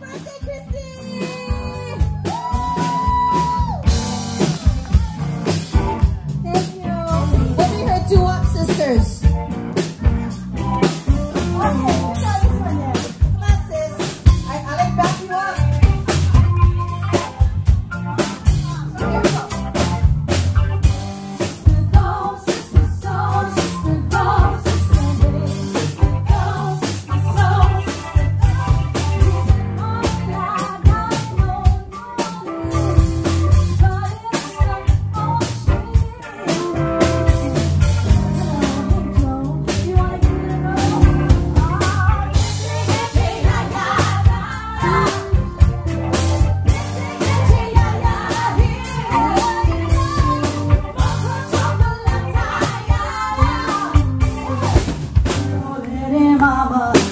birthday, Christy! mama.